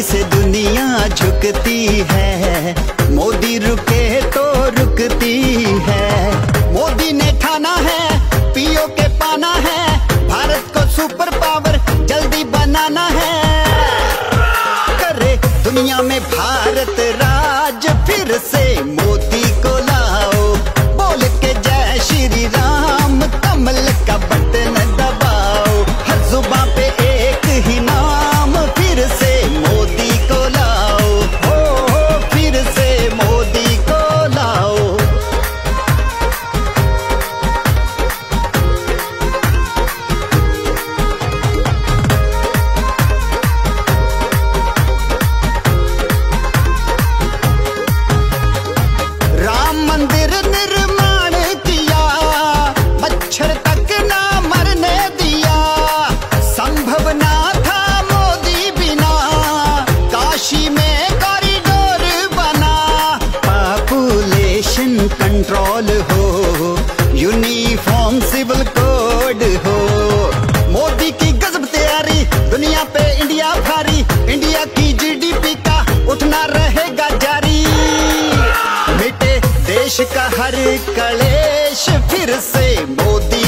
दुनिया झुकती है। मोदी रुके तो रुकती है। मोदी ने खाना है, पीओ के पाना है। भारत को सुपर पावर कंट्रोल हो यूनिफॉर्म सिविल कोड हो। मोदी की गजब तैयारी, दुनिया पे इंडिया भारी। इंडिया की जीडीपी का उठना रहेगा जारी। मिटे देश का हर कलेश फिर से मोदी